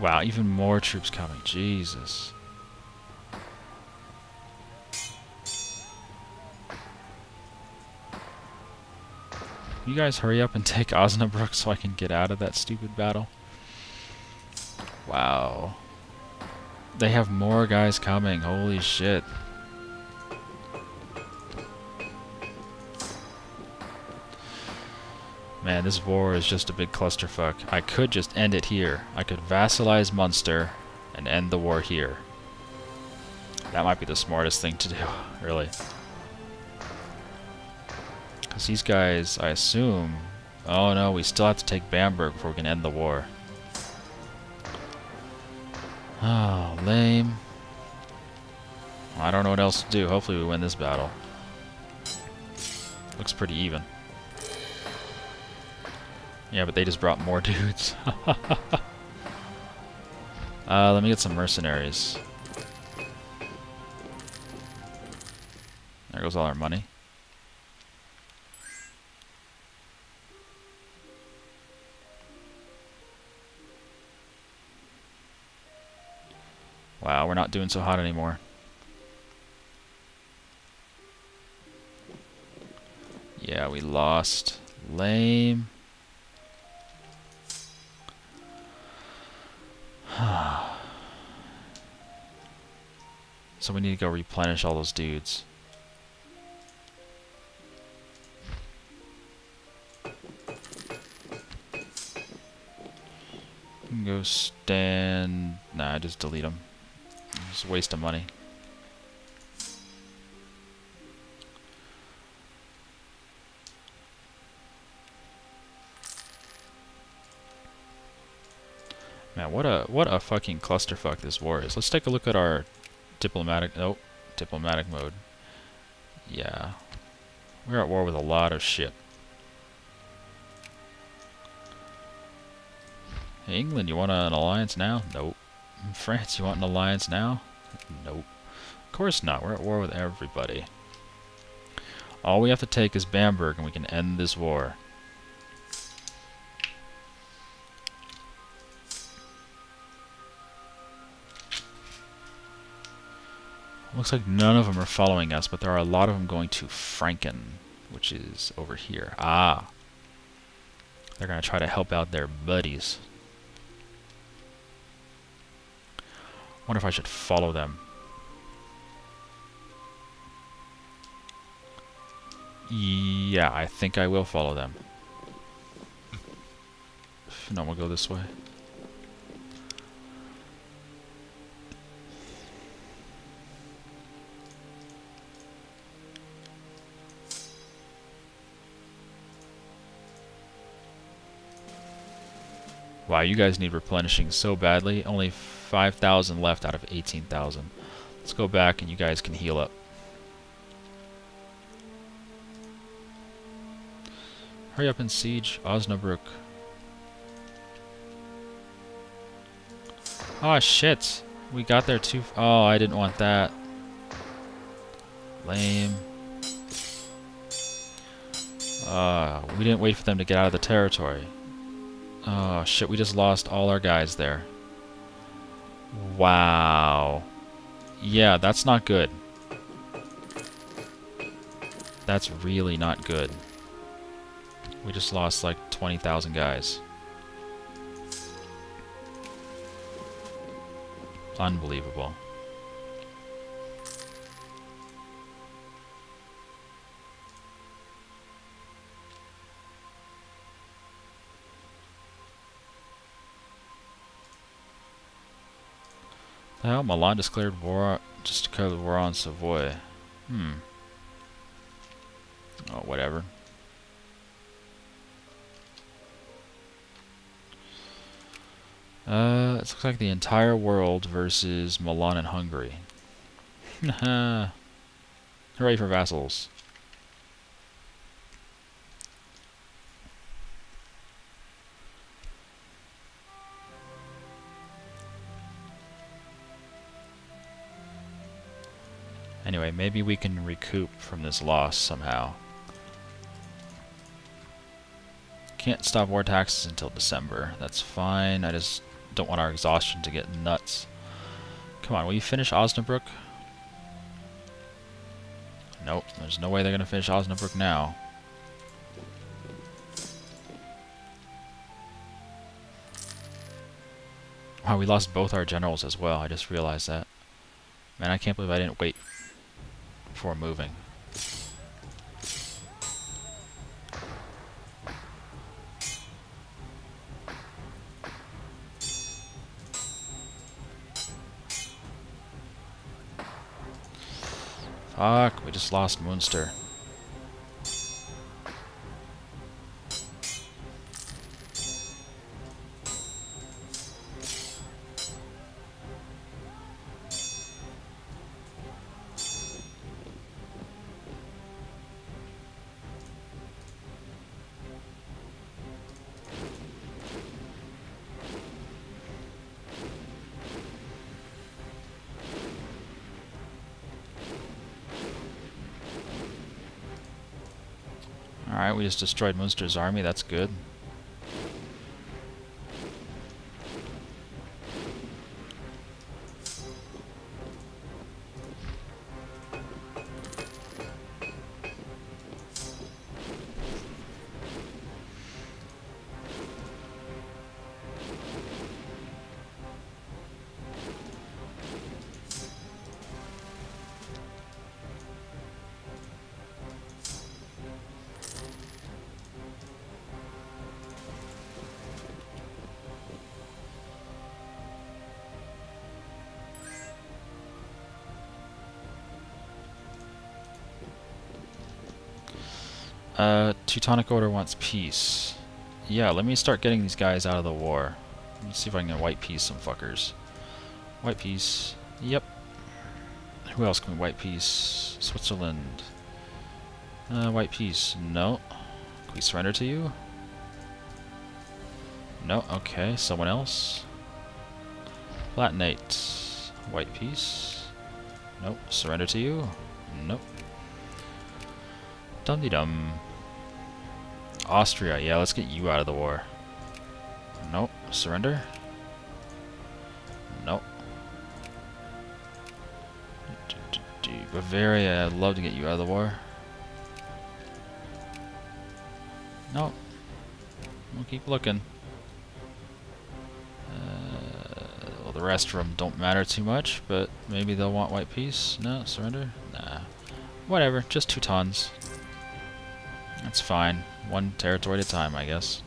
Wow, even more troops coming. Jesus. You guys hurry up and take Osnabrück so I can get out of that stupid battle. Wow. They have more guys coming. Holy shit. Man, this war is just a big clusterfuck. I could just end it here. I could vassalize Munster and end the war here. That might be the smartest thing to do, really. Because these guys, I assume... Oh no, we still have to take Bamberg before we can end the war. Oh, lame. I don't know what else to do. Hopefully we win this battle. Looks pretty even. Yeah, but they just brought more dudes. uh, let me get some mercenaries. There goes all our money. Wow, we're not doing so hot anymore. Yeah, we lost. Lame. so we need to go replenish all those dudes. Go stand... Nah, just delete them. It's a waste of money. Man, what a what a fucking clusterfuck this war is. Let's take a look at our diplomatic nope, diplomatic mode. Yeah. We're at war with a lot of shit. Hey, England, you want an alliance now? Nope. France, you want an alliance now? Nope. Of course not. We're at war with everybody. All we have to take is Bamberg and we can end this war. Looks like none of them are following us, but there are a lot of them going to Franken, which is over here. Ah. They're going to try to help out their buddies. wonder if I should follow them. Yeah, I think I will follow them. No, we'll go this way. Wow, you guys need replenishing so badly. Only 5,000 left out of 18,000. Let's go back and you guys can heal up. Hurry up and siege Osnabrück. Oh shit! We got there too. Oh, I didn't want that. Lame. Uh, we didn't wait for them to get out of the territory. Oh shit, we just lost all our guys there. Wow. Yeah, that's not good. That's really not good. We just lost like 20,000 guys. Unbelievable. Hell? Milan declared war, just declared war on Savoy. Hmm. Oh, whatever. Uh, it looks like the entire world versus Milan and Hungary. Hooray for vassals. Maybe we can recoup from this loss somehow. Can't stop war taxes until December. That's fine. I just don't want our exhaustion to get nuts. Come on, will you finish Osnabrück? Nope, there's no way they're going to finish Osnabrück now. Wow, we lost both our generals as well. I just realized that. Man, I can't believe I didn't wait before moving. Fuck, we just lost Munster. Alright, we just destroyed Munster's army, that's good. Uh, Teutonic Order wants peace. Yeah, let me start getting these guys out of the war. Let me see if I can get white peace some fuckers. White peace. Yep. Who else can we white peace? Switzerland. Uh, white peace. No. Can we surrender to you? No. Okay. Someone else. Palatinate. White peace. Nope. Surrender to you? Nope. Dum de dum. Austria, yeah, let's get you out of the war. Nope. Surrender? Nope. Bavaria, I'd love to get you out of the war. Nope. We'll keep looking. Uh, well, the rest of them don't matter too much, but maybe they'll want white peace. No, surrender? Nah. Whatever, just Teutons. That's fine. One territory at a time, I guess.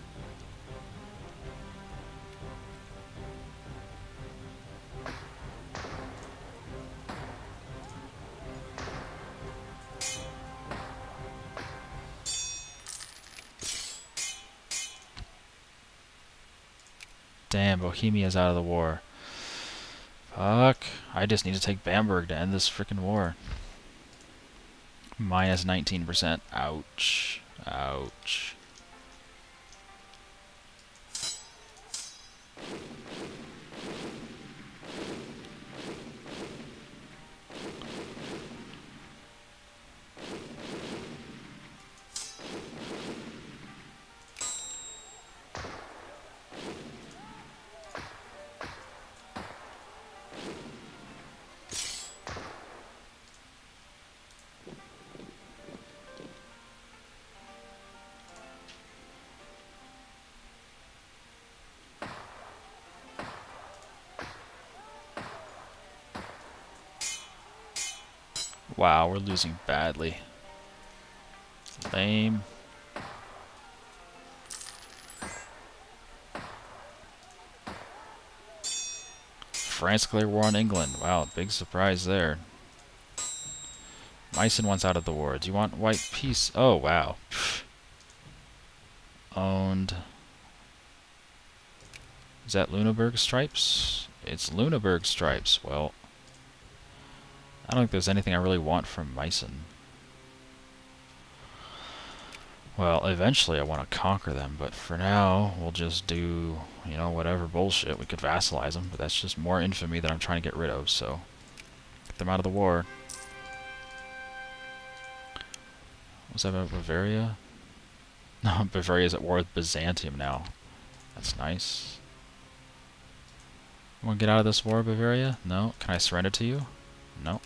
Damn, Bohemia's out of the war. Fuck. I just need to take Bamberg to end this freaking war. Minus 19%. Ouch. Ouch. Wow, we're losing badly. Lame. France declared war on England. Wow, big surprise there. Meissen wants out of the war. Do you want white peace? Oh, wow. Owned. Is that Lüneburg stripes? It's Lüneburg stripes. Well, I don't think there's anything I really want from Meissen. Well, eventually I want to conquer them, but for now, we'll just do, you know, whatever bullshit. We could vassalize them, but that's just more infamy that I'm trying to get rid of, so... Get them out of the war. Was that about Bavaria? No, Bavaria's at war with Byzantium now. That's nice. You want to get out of this war, Bavaria? No. Can I surrender to you? No.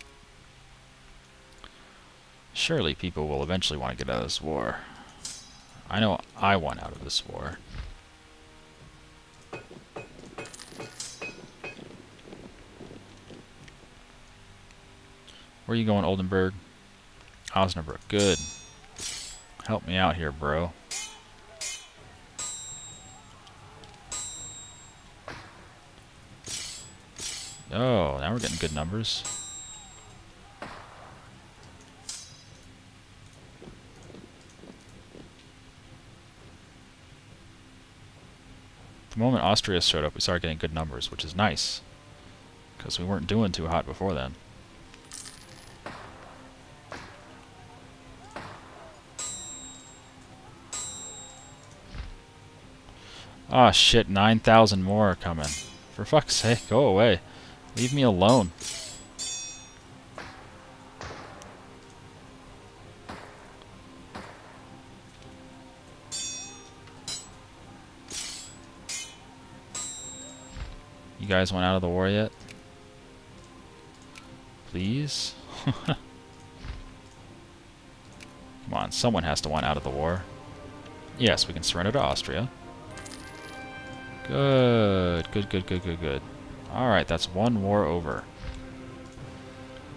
Surely people will eventually want to get out of this war. I know I want out of this war. Where are you going, Oldenburg? Osnabrück. Good. Help me out here, bro. Oh, now we're getting good numbers. The moment Austria showed up, we started getting good numbers, which is nice. Because we weren't doing too hot before then. Ah, oh, shit, 9,000 more are coming. For fuck's sake, go away. Leave me alone. Guys went out of the war yet? Please? Come on, someone has to want out of the war. Yes, we can surrender to Austria. Good, good, good, good, good, good. Alright, that's one war over.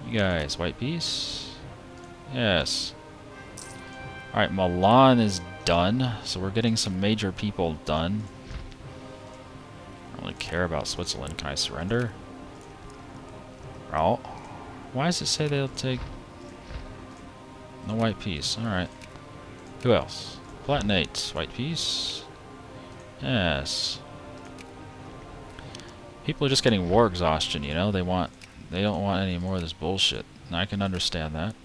You guys, white peace? Yes. Alright, Milan is done, so we're getting some major people done. Really care about Switzerland. Can I surrender? Oh. Why does it say they'll take... the white peace? Alright. Who else? Palatinate. White peace. Yes. People are just getting war exhaustion, you know? They want they don't want any more of this bullshit. I can understand that.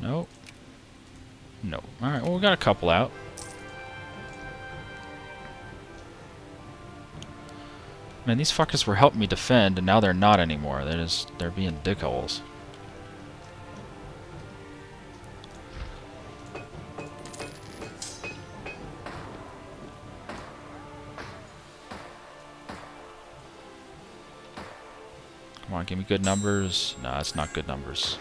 No. No. Alright, well we got a couple out. Man, these fuckers were helping me defend, and now they're not anymore. They're just, they're being dickholes. Come on, give me good numbers. No, it's not good numbers.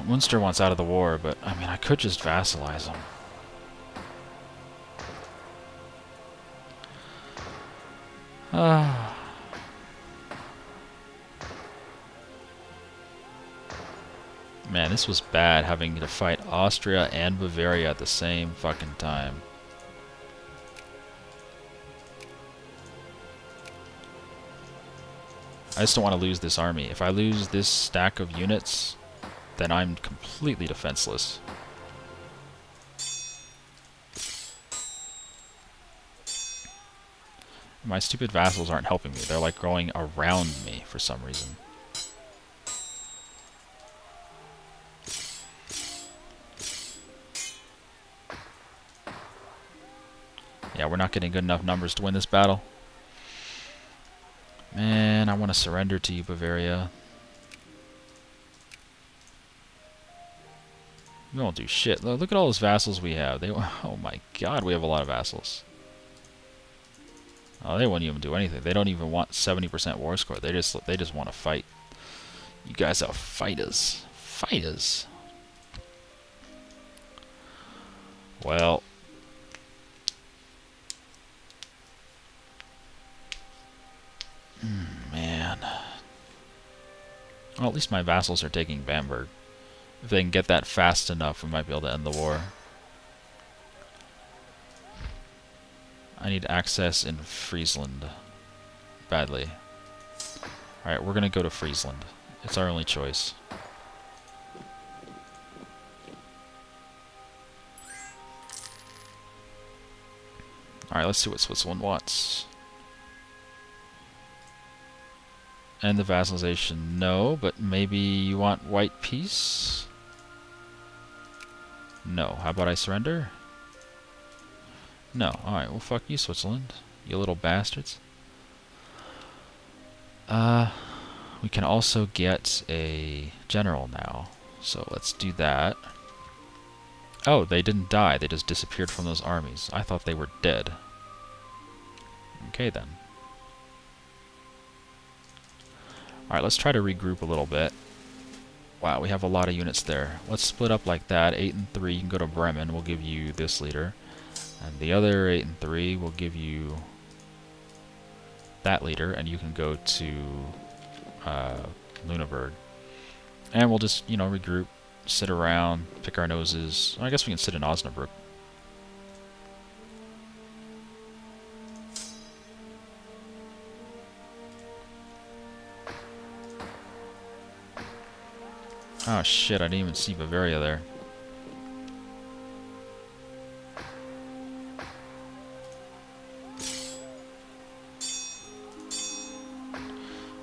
Well, Munster wants out of the war, but, I mean, I could just vassalize them. Ah. Man, this was bad having to fight Austria and Bavaria at the same fucking time. I just don't want to lose this army. If I lose this stack of units, then I'm completely defenseless. My stupid vassals aren't helping me. They're like going around me for some reason. Yeah, we're not getting good enough numbers to win this battle. Man, I want to surrender to you, Bavaria. We won't do shit. Look at all those vassals we have. They, oh my god, we have a lot of vassals. Oh, they won't even do anything. They don't even want 70% war score. They just they just want to fight. You guys are fighters. Fighters. Well. Hmm, man. Well, at least my vassals are taking Bamberg. If they can get that fast enough, we might be able to end the war. I need access in Friesland. Badly. Alright, we're gonna go to Friesland. It's our only choice. Alright, let's see what Switzerland wants. And the vassalization, no, but maybe you want white peace? No. How about I surrender? No. Alright, well fuck you, Switzerland. you little bastards. Uh, we can also get a general now. So let's do that. Oh, they didn't die. They just disappeared from those armies. I thought they were dead. Okay, then. Alright, let's try to regroup a little bit. Wow, we have a lot of units there. Let's split up like that. 8 and 3, you can go to Bremen. We'll give you this leader. And the other 8 and 3 will give you that leader, and you can go to uh, Lüneburg. And we'll just, you know, regroup, sit around, pick our noses. I guess we can sit in Osnabrück. Oh shit, I didn't even see Bavaria there.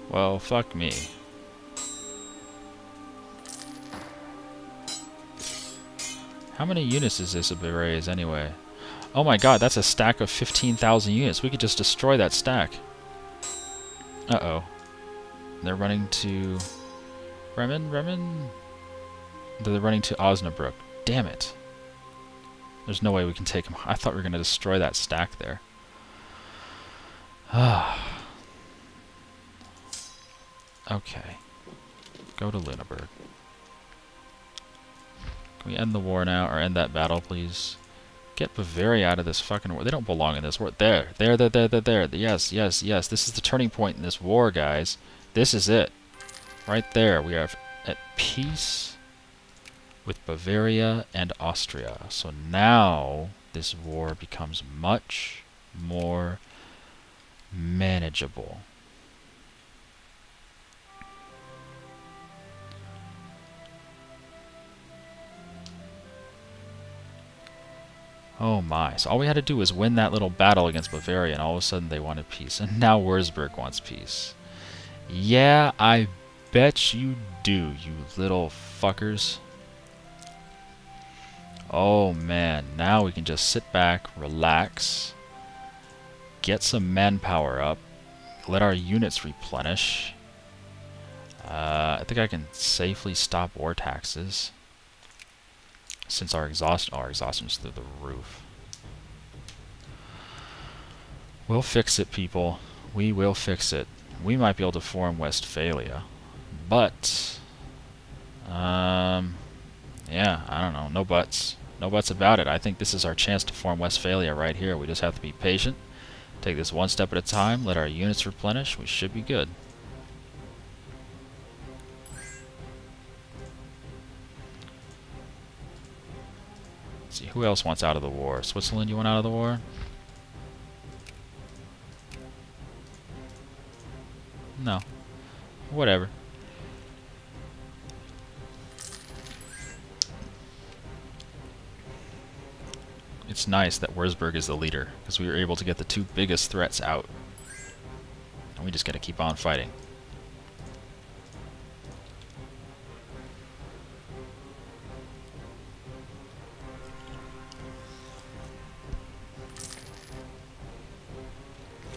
Well, fuck me. How many units is this of Bavaria's anyway? Oh my god, that's a stack of 15,000 units. We could just destroy that stack. Uh-oh. They're running to... Bremen? Bremen? They're running to Osnabrück. Damn it. There's no way we can take them. I thought we were going to destroy that stack there. Okay. Go to Lüneburg. Can we end the war now, or end that battle, please? Get Bavaria out of this fucking war. They don't belong in this war. There, there, there, there, there, there. Yes, yes, yes. This is the turning point in this war, guys. This is it. Right there. We are at peace with Bavaria and Austria. So now this war becomes much more manageable. Oh my. So all we had to do was win that little battle against Bavaria and all of a sudden they wanted peace. And now Würzburg wants peace. Yeah, I bet you do, you little fuckers. Oh man, now we can just sit back, relax, get some manpower up, let our units replenish. Uh, I think I can safely stop war taxes since our exhaust our exhaustion is through the roof. We'll fix it, people. We will fix it. We might be able to form Westphalia, but um, yeah, I don't know. No buts. No buts about it. I think this is our chance to form Westphalia right here. We just have to be patient. Take this one step at a time. Let our units replenish. We should be good. see, who else wants out of the war? Switzerland, you want out of the war? No. Whatever. It's nice that Würzburg is the leader, because we were able to get the two biggest threats out. And we just gotta keep on fighting.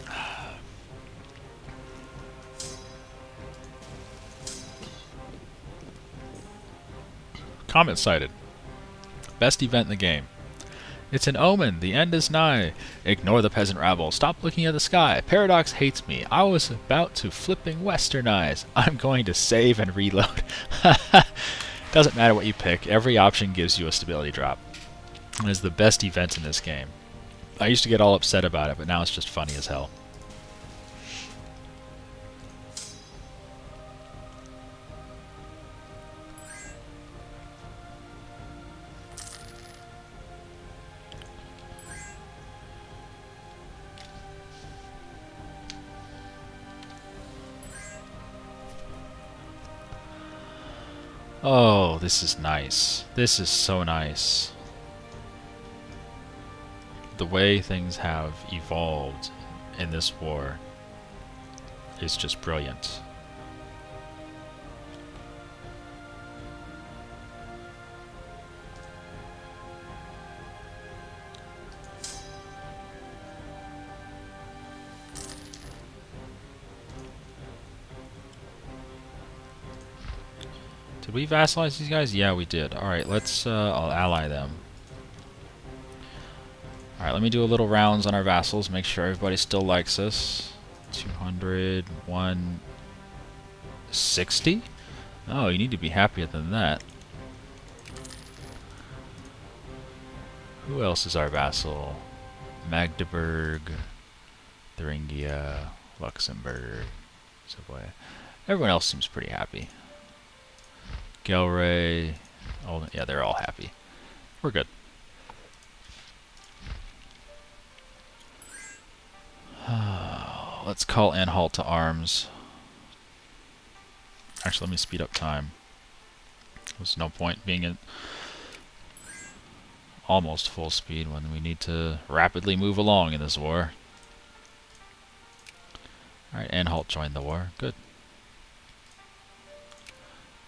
Comet sighted. Best event in the game. It's an omen. The end is nigh. Ignore the peasant rabble. Stop looking at the sky. Paradox hates me. I was about to flipping westernize. I'm going to save and reload. Doesn't matter what you pick. Every option gives you a stability drop. It is the best event in this game. I used to get all upset about it, but now it's just funny as hell. Oh, this is nice. This is so nice. The way things have evolved in this war is just brilliant. Did we vassalize these guys? Yeah, we did. Alright, let's, uh, I'll ally them. Alright, let me do a little rounds on our vassals, make sure everybody still likes us. 200, 160? Oh, you need to be happier than that. Who else is our vassal? Magdeburg, Thuringia, Luxembourg, Savoy. Everyone else seems pretty happy. Gelre, oh yeah, they're all happy. We're good. Let's call Anhalt to arms. Actually, let me speed up time. There's no point being at almost full speed when we need to rapidly move along in this war. Alright, Anhalt joined the war. Good.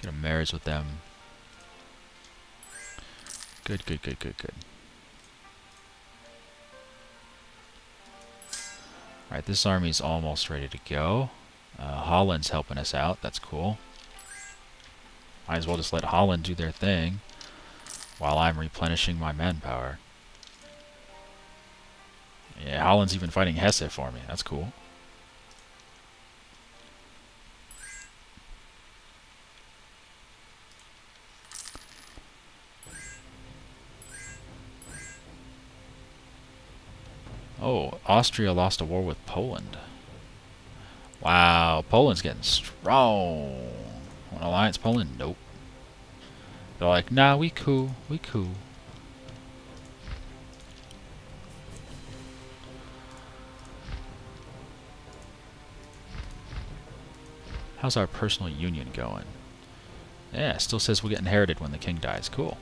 Get a marriage with them. Good, good, good, good, good. Alright, this army's almost ready to go. Uh, Holland's helping us out. That's cool. Might as well just let Holland do their thing while I'm replenishing my manpower. Yeah, Holland's even fighting Hesse for me. That's cool. Oh, Austria lost a war with Poland. Wow, Poland's getting strong. Want alliance Poland? Nope. They're like, nah, we cool, we cool. How's our personal union going? Yeah, still says we'll get inherited when the king dies. Cool.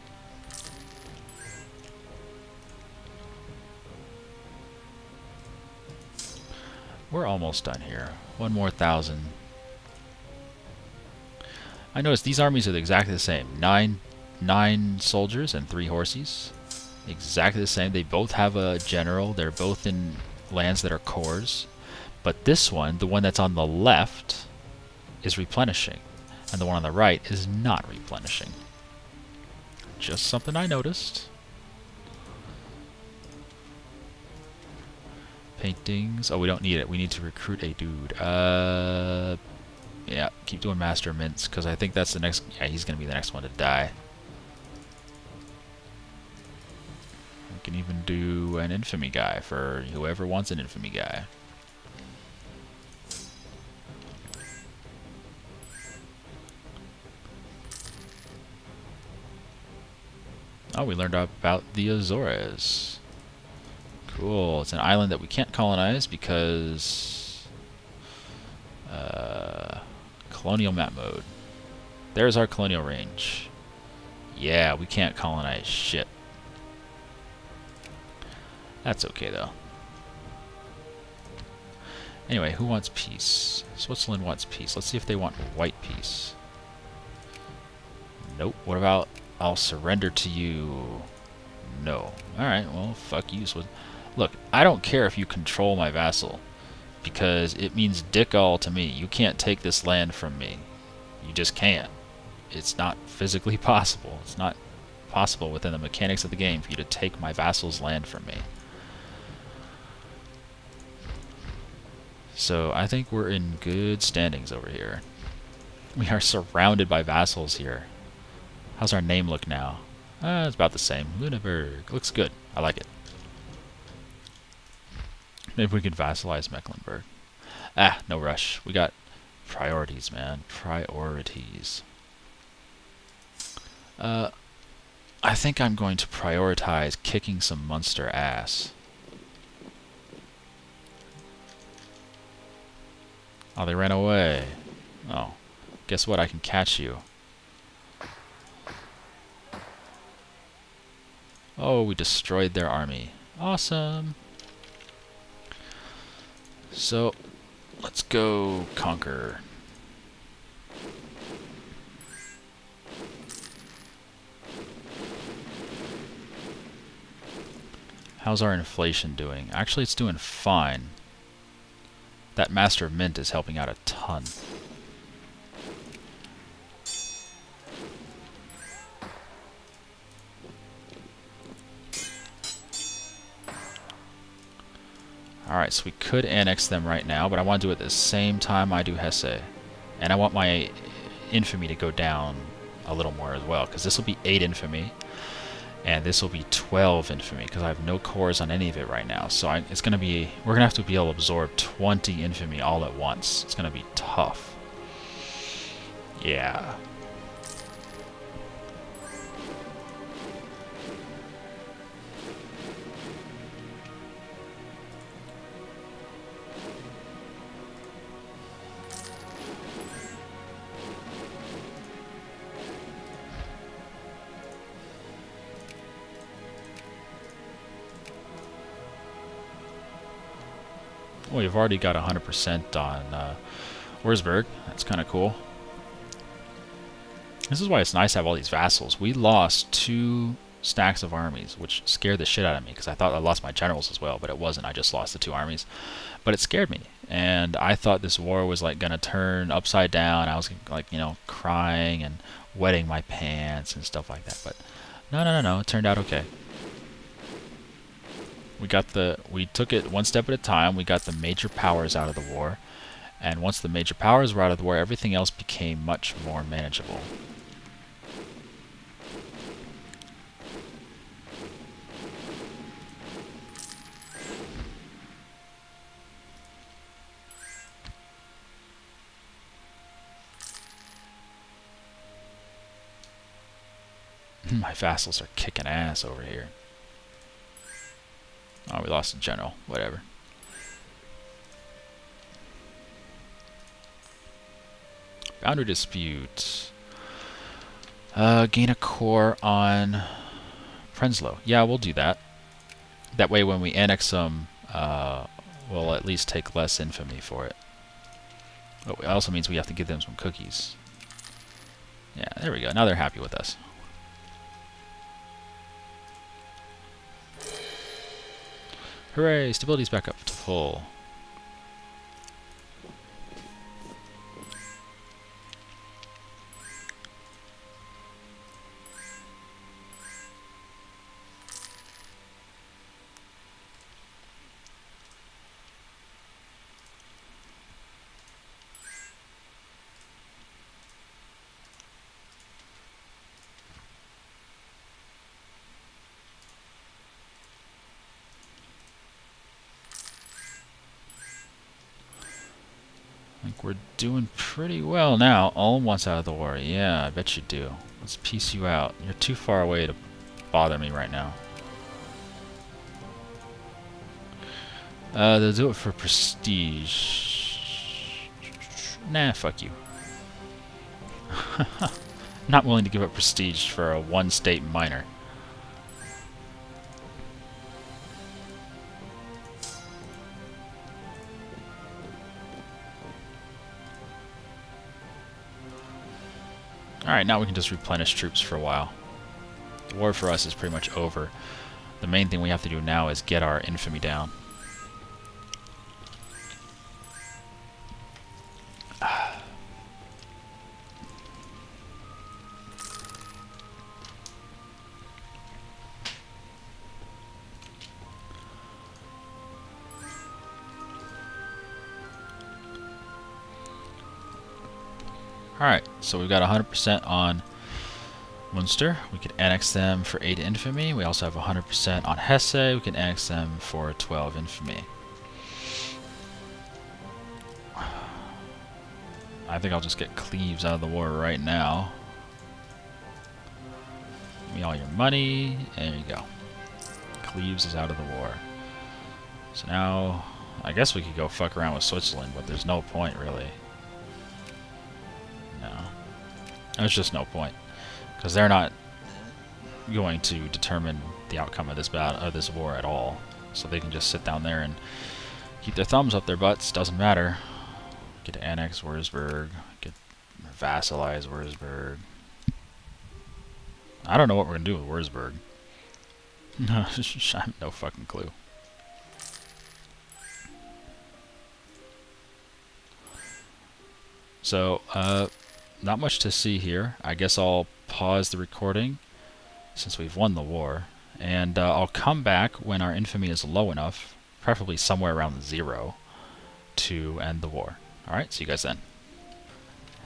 We're almost done here. One more thousand. I noticed these armies are exactly the same. Nine, nine soldiers and three horses. Exactly the same. They both have a general. They're both in lands that are cores. But this one, the one that's on the left, is replenishing. And the one on the right is not replenishing. Just something I noticed. Paintings. Oh, we don't need it. We need to recruit a dude. Uh, yeah, keep doing Master Mints, because I think that's the next... Yeah, he's to be the next one to die. We can even do an Infamy guy for whoever wants an Infamy guy. Oh, we learned about the Azores. Cool. It's an island that we can't colonize because... Uh, colonial map mode. There's our colonial range. Yeah, we can't colonize shit. That's okay, though. Anyway, who wants peace? Switzerland wants peace. Let's see if they want white peace. Nope. What about I'll surrender to you? No. Alright, well, fuck you, Switzerland. Look, I don't care if you control my vassal, because it means dick all to me. You can't take this land from me. You just can't. It's not physically possible. It's not possible within the mechanics of the game for you to take my vassal's land from me. So I think we're in good standings over here. We are surrounded by vassals here. How's our name look now? Uh, it's about the same. Lüneburg. Looks good. I like it. Maybe we could vassalize Mecklenburg. Ah, no rush. We got priorities, man. Priorities. Uh, I think I'm going to prioritize kicking some Munster ass. Oh, they ran away. Oh. Guess what? I can catch you. Oh, we destroyed their army. Awesome. So, let's go conquer. How's our inflation doing? Actually, it's doing fine. That Master of Mint is helping out a ton. Alright, so we could annex them right now, but I want to do it at the same time I do Hesse. And I want my infamy to go down a little more as well, because this will be 8 infamy, and this will be 12 infamy, because I have no cores on any of it right now. So I, it's going to be, we're going to have to be able to absorb 20 infamy all at once. It's going to be tough. Yeah. We've already got 100% on uh, Wurzburg. That's kind of cool. This is why it's nice to have all these vassals. We lost two stacks of armies, which scared the shit out of me because I thought I lost my generals as well, but it wasn't. I just lost the two armies. But it scared me, and I thought this war was like gonna turn upside down. I was like, you know, crying and wetting my pants and stuff like that. But no, no, no, no. It turned out okay we got the we took it one step at a time. We got the major powers out of the war, and once the major powers were out of the war, everything else became much more manageable. My vassals are kicking ass over here. Oh, we lost a general. Whatever. Boundary dispute. Uh, gain a core on Prenzlau. Yeah, we'll do that. That way when we annex them, uh, we'll at least take less infamy for it. But it also means we have to give them some cookies. Yeah, there we go. Now they're happy with us. Hooray, stability's back up to full. Doing pretty well now. Ulm wants out of the war. Yeah, I bet you do. Let's piece you out. You're too far away to bother me right now. Uh, they'll do it for prestige. Nah, fuck you. Not willing to give up prestige for a one-state minor. Alright, now we can just replenish troops for a while. The war for us is pretty much over. The main thing we have to do now is get our infamy down. So we've got 100% on Munster. We can annex them for 8 infamy. We also have 100% on Hesse. We can annex them for 12 infamy. I think I'll just get Cleves out of the war right now. Give me all your money. There you go. Cleves is out of the war. So now, I guess we could go fuck around with Switzerland, but there's no point really. There's just no point. Because they're not going to determine the outcome of this battle of this war at all. So they can just sit down there and keep their thumbs up their butts. Doesn't matter. Get to annex Wurzburg. Get vassalize Wurzburg. I don't know what we're gonna do with Wurzburg. I have no fucking clue. So, uh, not much to see here. I guess I'll pause the recording since we've won the war. And uh, I'll come back when our infamy is low enough preferably somewhere around zero, to end the war. Alright, see you guys then.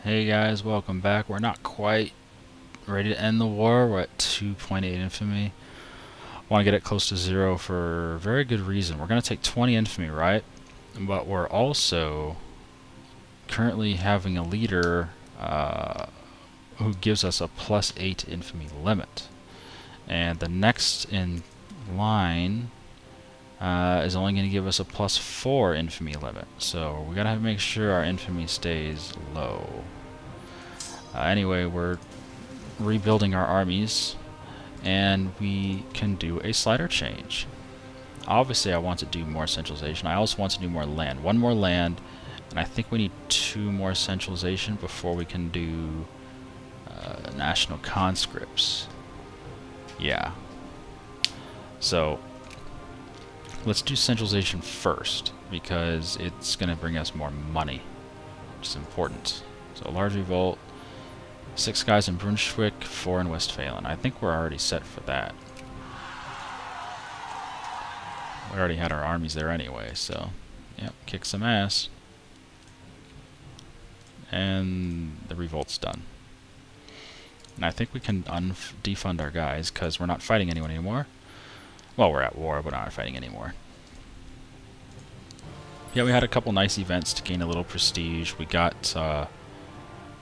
Hey guys, welcome back. We're not quite ready to end the war. We're at 2.8 infamy. Want to get it close to zero for very good reason. We're going to take 20 infamy, right? But we're also currently having a leader uh, who gives us a plus 8 infamy limit. And the next in line uh, is only going to give us a plus 4 infamy limit. So we got to have to make sure our infamy stays low. Uh, anyway, we're rebuilding our armies and we can do a slider change. Obviously I want to do more centralization. I also want to do more land. One more land and I think we need two more centralization before we can do uh, national conscripts. Yeah. So let's do centralization first because it's going to bring us more money, which is important. So large revolt, six guys in Brunswick, four in Westphalen. I think we're already set for that. We already had our armies there anyway, so yep, kick some ass. And the revolt's done. And I think we can defund our guys because we're not fighting anyone anymore. Well, we're at war, but not fighting anymore. Yeah, we had a couple nice events to gain a little prestige. We got uh,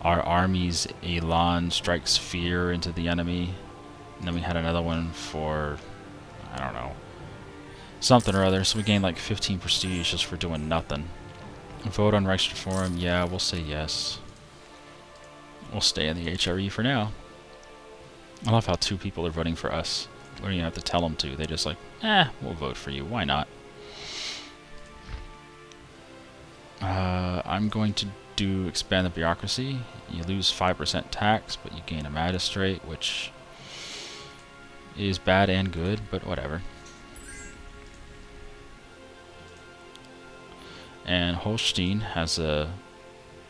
our army's Elan strikes fear into the enemy. And then we had another one for, I don't know, something or other. So we gained like 15 prestige just for doing nothing. Vote on Reichsreform, yeah, we'll say yes. We'll stay in the HRE for now. I love how two people are voting for us. We don't even have to tell them to. They just like, eh, we'll vote for you. Why not? Uh, I'm going to do expand the bureaucracy. You lose 5% tax, but you gain a magistrate, which is bad and good, but whatever. And Holstein has a,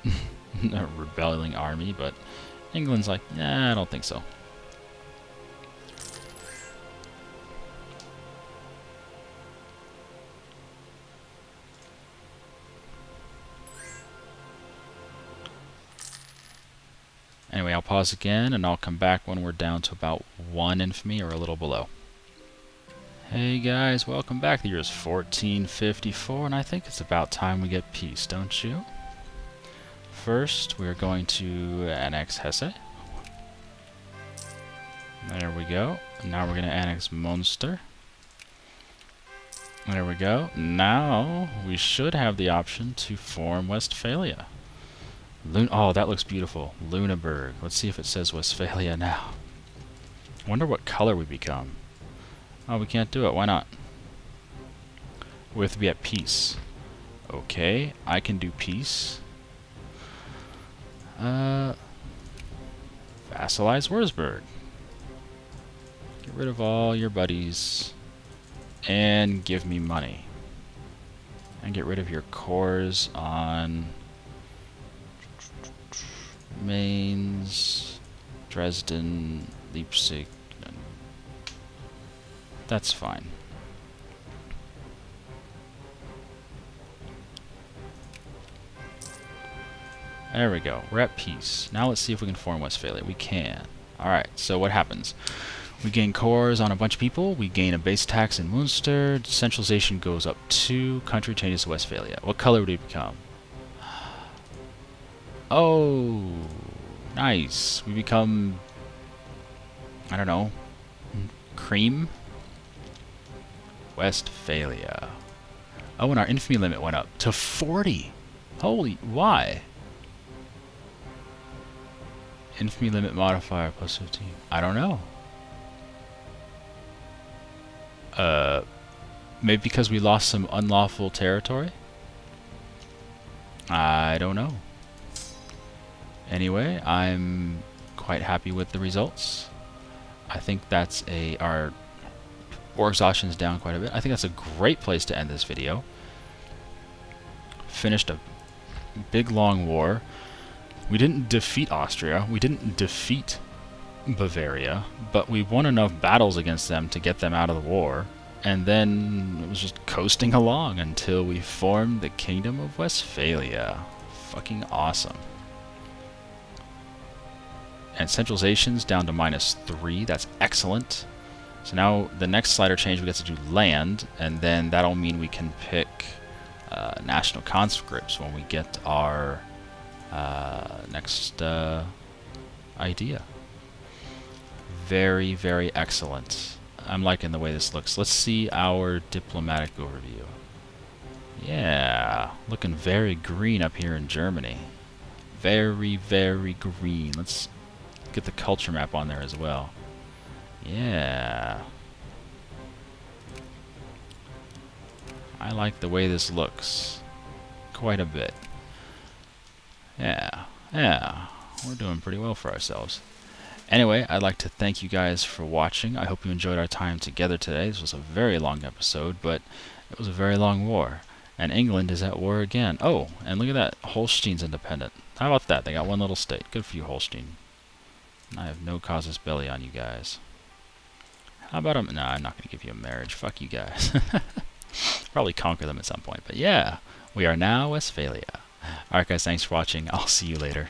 a rebelling army, but England's like, nah, I don't think so. Anyway, I'll pause again, and I'll come back when we're down to about 1 infamy or a little below. Hey guys, welcome back. The year is 1454, and I think it's about time we get peace, don't you? First, we're going to annex Hesse. There we go. Now we're going to annex Munster. There we go. Now, we should have the option to form Westphalia. Lun oh, that looks beautiful. Luneburg. Let's see if it says Westphalia now. wonder what color we become. Oh, we can't do it. Why not? We have to be at peace. Okay, I can do peace. Uh, vassalize Wurzburg. Get rid of all your buddies. And give me money. And get rid of your cores on Mainz, Dresden, Leipzig. That's fine. There we go. We're at peace. Now let's see if we can form Westphalia. We can. Alright, so what happens? We gain cores on a bunch of people. We gain a base tax in Munster. Centralization goes up 2. Country changes to Westphalia. What color would we become? Oh, nice. We become, I don't know, cream? Westphalia. Oh, and our infamy limit went up to 40. Holy, why? Infamy limit modifier plus 15. I don't know. Uh, maybe because we lost some unlawful territory? I don't know. Anyway, I'm quite happy with the results. I think that's a our war exhaustion is down quite a bit. I think that's a great place to end this video. Finished a big long war. We didn't defeat Austria. We didn't defeat Bavaria, but we won enough battles against them to get them out of the war. and then it was just coasting along until we formed the Kingdom of Westphalia. Fucking awesome. And centralization's down to minus 3. That's excellent. So now the next slider change we get to do land, and then that'll mean we can pick uh, national conscripts when we get our uh, next uh, idea. Very, very excellent. I'm liking the way this looks. Let's see our diplomatic overview. Yeah, looking very green up here in Germany. Very, very green. Let's get the culture map on there as well. Yeah. I like the way this looks. Quite a bit. Yeah, yeah. We're doing pretty well for ourselves. Anyway, I'd like to thank you guys for watching. I hope you enjoyed our time together today. This was a very long episode, but it was a very long war. And England is at war again. Oh, and look at that. Holstein's independent. How about that? They got one little state. Good for you, Holstein. I have no casus belli on you guys. How about them? No, I'm not going to give you a marriage. Fuck you guys. Probably conquer them at some point. But yeah, we are now Westphalia. Alright guys, thanks for watching. I'll see you later.